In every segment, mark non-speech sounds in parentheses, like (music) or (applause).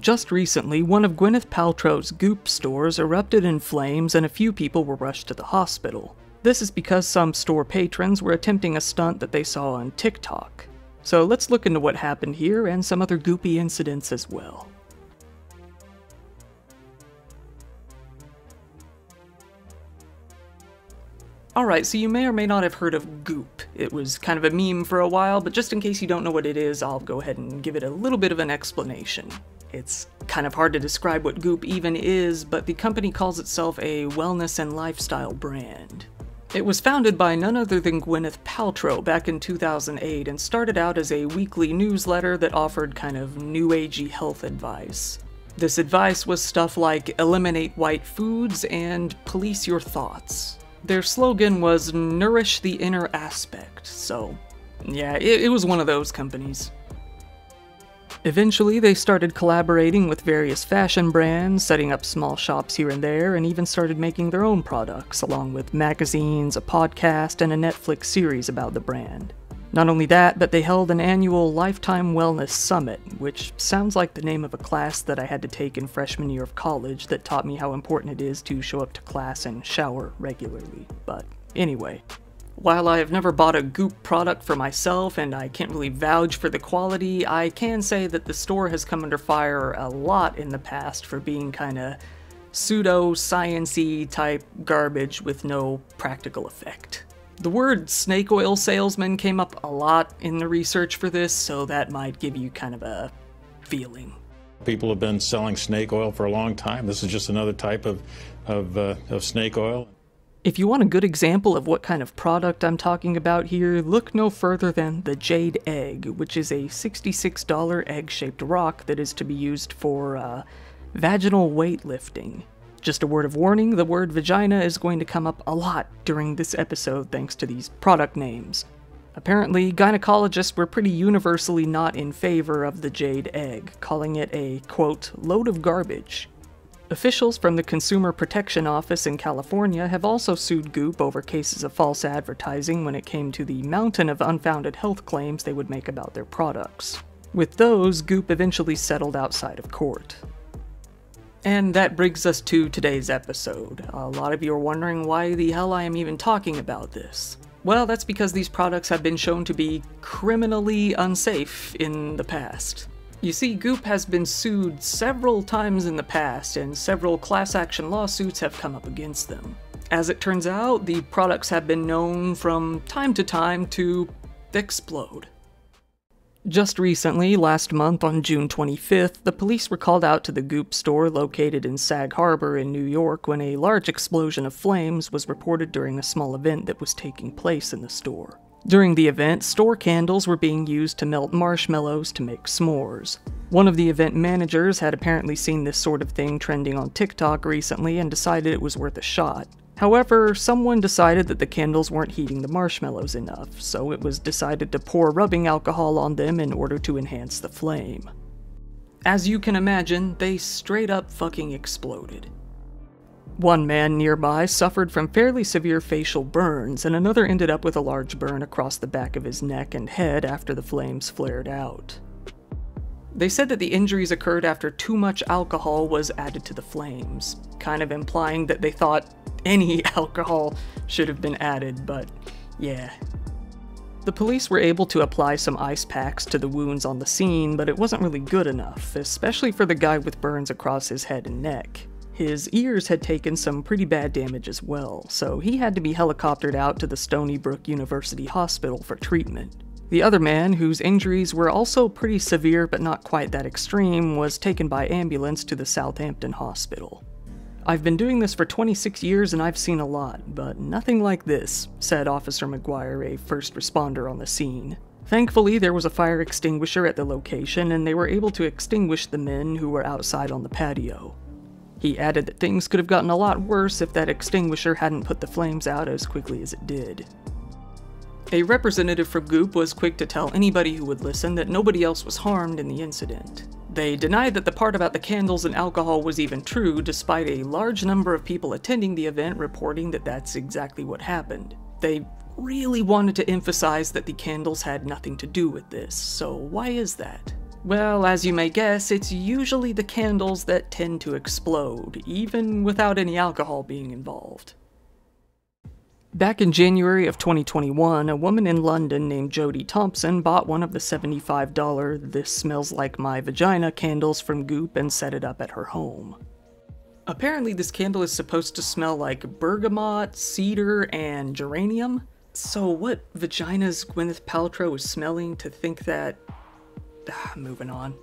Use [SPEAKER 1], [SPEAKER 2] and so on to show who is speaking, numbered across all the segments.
[SPEAKER 1] Just recently, one of Gwyneth Paltrow's Goop stores erupted in flames and a few people were rushed to the hospital. This is because some store patrons were attempting a stunt that they saw on TikTok. So let's look into what happened here and some other goopy incidents as well. Alright, so you may or may not have heard of Goop. It was kind of a meme for a while, but just in case you don't know what it is, I'll go ahead and give it a little bit of an explanation. It's kind of hard to describe what Goop even is, but the company calls itself a wellness and lifestyle brand. It was founded by none other than Gwyneth Paltrow back in 2008 and started out as a weekly newsletter that offered kind of new agey health advice. This advice was stuff like eliminate white foods and police your thoughts. Their slogan was Nourish the Inner Aspect, so yeah, it, it, was one of those companies. Eventually, they started collaborating with various fashion brands, setting up small shops here and there, and even started making their own products, along with magazines, a podcast, and a Netflix series about the brand. Not only that, but they held an annual Lifetime Wellness Summit, which sounds like the name of a class that I had to take in freshman year of college that taught me how important it is to show up to class and shower regularly. But anyway. While I have never bought a Goop product for myself and I can't really vouch for the quality, I can say that the store has come under fire a lot in the past for being kinda pseudo-sciency type garbage with no practical effect. The word snake oil salesman came up a lot in the research for this, so that might give you kind of a feeling.
[SPEAKER 2] People have been selling snake oil for a long time. This is just another type of, of, uh, of snake oil.
[SPEAKER 1] If you want a good example of what kind of product I'm talking about here, look no further than the Jade Egg, which is a $66 egg-shaped rock that is to be used for uh, vaginal weightlifting. Just a word of warning, the word vagina is going to come up a lot during this episode thanks to these product names. Apparently, gynecologists were pretty universally not in favor of the jade egg, calling it a, quote, load of garbage. Officials from the Consumer Protection Office in California have also sued Goop over cases of false advertising when it came to the mountain of unfounded health claims they would make about their products. With those, Goop eventually settled outside of court. And that brings us to today's episode. A lot of you are wondering why the hell I am even talking about this. Well, that's because these products have been shown to be criminally unsafe in the past. You see, Goop has been sued several times in the past, and several class action lawsuits have come up against them. As it turns out, the products have been known from time to time to explode. Just recently, last month on June 25th, the police were called out to the Goop store located in Sag Harbor in New York when a large explosion of flames was reported during a small event that was taking place in the store. During the event, store candles were being used to melt marshmallows to make s'mores. One of the event managers had apparently seen this sort of thing trending on TikTok recently and decided it was worth a shot. However, someone decided that the candles weren't heating the marshmallows enough, so it was decided to pour rubbing alcohol on them in order to enhance the flame. As you can imagine, they straight up fucking exploded. One man nearby suffered from fairly severe facial burns, and another ended up with a large burn across the back of his neck and head after the flames flared out. They said that the injuries occurred after too much alcohol was added to the flames, kind of implying that they thought any (laughs) alcohol should have been added, but yeah. The police were able to apply some ice packs to the wounds on the scene, but it wasn't really good enough, especially for the guy with burns across his head and neck. His ears had taken some pretty bad damage as well, so he had to be helicoptered out to the Stony Brook University Hospital for treatment. The other man, whose injuries were also pretty severe but not quite that extreme, was taken by ambulance to the Southampton Hospital. I've been doing this for 26 years and I've seen a lot, but nothing like this, said Officer McGuire, a first responder on the scene. Thankfully, there was a fire extinguisher at the location and they were able to extinguish the men who were outside on the patio. He added that things could have gotten a lot worse if that extinguisher hadn't put the flames out as quickly as it did. A representative from Goop was quick to tell anybody who would listen that nobody else was harmed in the incident. They denied that the part about the candles and alcohol was even true, despite a large number of people attending the event reporting that that's exactly what happened. They really wanted to emphasize that the candles had nothing to do with this, so why is that? Well, as you may guess, it's usually the candles that tend to explode, even without any alcohol being involved. Back in January of 2021, a woman in London named Jody Thompson bought one of the $75 This Smells Like My Vagina candles from Goop and set it up at her home. Apparently, this candle is supposed to smell like bergamot, cedar, and geranium. So, what vaginas Gwyneth Paltrow was smelling to think that. Ah, moving on.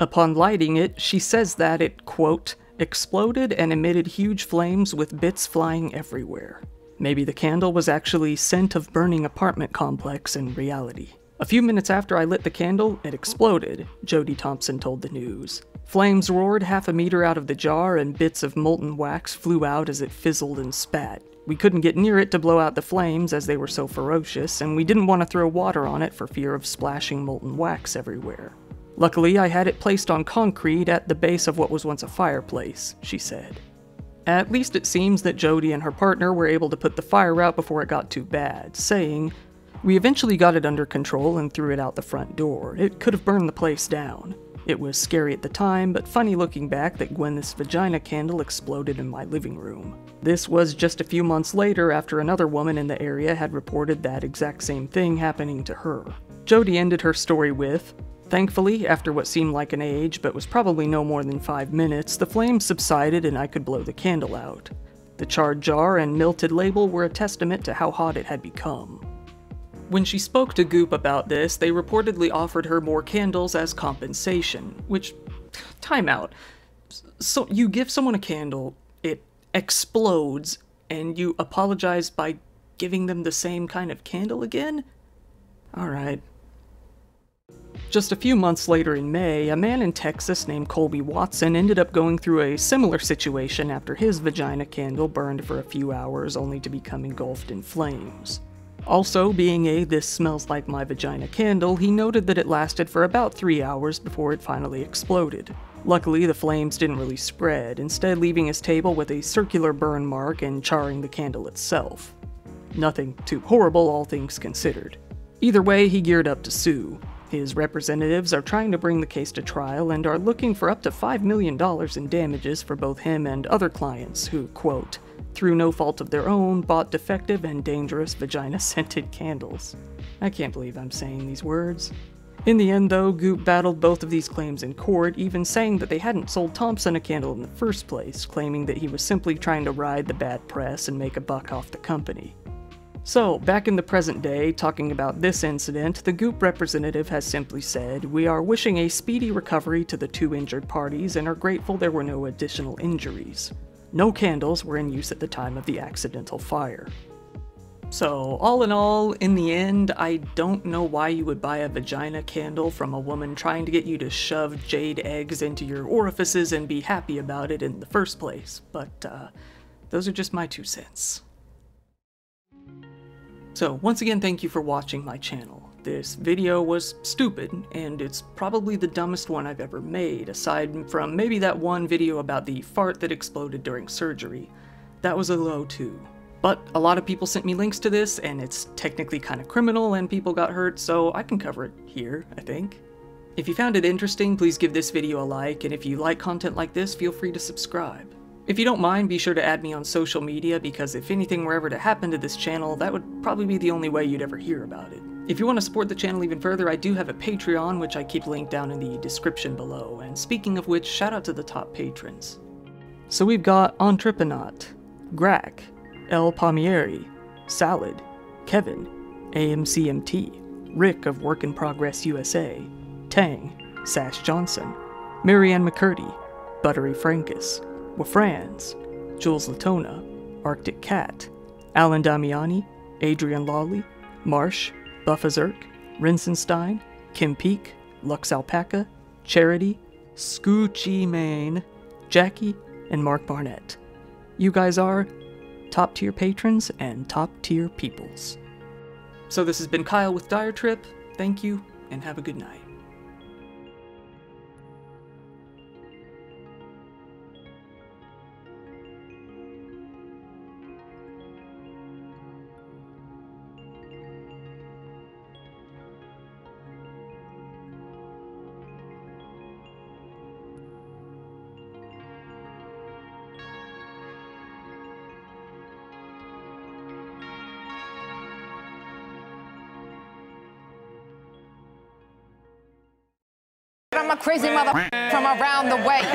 [SPEAKER 1] Upon lighting it, she says that it, quote, exploded and emitted huge flames with bits flying everywhere. Maybe the candle was actually scent of burning apartment complex in reality. A few minutes after I lit the candle, it exploded, Jody Thompson told the news. Flames roared half a meter out of the jar and bits of molten wax flew out as it fizzled and spat. We couldn't get near it to blow out the flames as they were so ferocious, and we didn't want to throw water on it for fear of splashing molten wax everywhere. Luckily, I had it placed on concrete at the base of what was once a fireplace, she said. At least it seems that Jody and her partner were able to put the fire out before it got too bad, saying, We eventually got it under control and threw it out the front door. It could have burned the place down. It was scary at the time, but funny looking back that Gwyneth's vagina candle exploded in my living room. This was just a few months later after another woman in the area had reported that exact same thing happening to her. Jody ended her story with, Thankfully, after what seemed like an age, but was probably no more than five minutes, the flames subsided and I could blow the candle out. The charred jar and melted label were a testament to how hot it had become. When she spoke to Goop about this, they reportedly offered her more candles as compensation, which. Time out. So you give someone a candle, it explodes, and you apologize by giving them the same kind of candle again? Alright. Just a few months later in May, a man in Texas named Colby Watson ended up going through a similar situation after his vagina candle burned for a few hours only to become engulfed in flames. Also, being a This Smells Like My Vagina candle, he noted that it lasted for about three hours before it finally exploded. Luckily, the flames didn't really spread, instead leaving his table with a circular burn mark and charring the candle itself. Nothing too horrible, all things considered. Either way, he geared up to sue. His representatives are trying to bring the case to trial and are looking for up to $5 million in damages for both him and other clients who, quote, through no fault of their own, bought defective and dangerous vagina scented candles. I can't believe I'm saying these words. In the end, though, Goop battled both of these claims in court, even saying that they hadn't sold Thompson a candle in the first place, claiming that he was simply trying to ride the bad press and make a buck off the company. So, back in the present day, talking about this incident, the Goop representative has simply said, We are wishing a speedy recovery to the two injured parties and are grateful there were no additional injuries. No candles were in use at the time of the accidental fire. So, all in all, in the end, I don't know why you would buy a vagina candle from a woman trying to get you to shove jade eggs into your orifices and be happy about it in the first place, but uh, those are just my two cents. So once again, thank you for watching my channel. This video was stupid, and it's probably the dumbest one I've ever made, aside from maybe that one video about the fart that exploded during surgery. That was a low too. But a lot of people sent me links to this, and it's technically kind of criminal and people got hurt, so I can cover it here, I think. If you found it interesting, please give this video a like, and if you like content like this, feel free to subscribe. If you don't mind, be sure to add me on social media because if anything were ever to happen to this channel, that would probably be the only way you'd ever hear about it. If you want to support the channel even further, I do have a Patreon, which I keep linked down in the description below, and speaking of which, shout out to the top patrons. So we've got Entreprenant, Grack, El Palmieri, Salad, Kevin, AMCMT, Rick of Work in Progress USA, Tang, Sash Johnson, Marianne McCurdy, Buttery Frankus, Wafrans, Jules Latona, Arctic Cat, Alan Damiani, Adrian Lawley, Marsh, Buffazerk, Rinsenstein, Kim Peak, Lux Alpaca, Charity, Scoochie Main, Jackie, and Mark Barnett. You guys are top tier patrons and top tier peoples. So this has been Kyle with Dire Trip. Thank you, and have a good night.
[SPEAKER 3] I'm a crazy mother from around the way.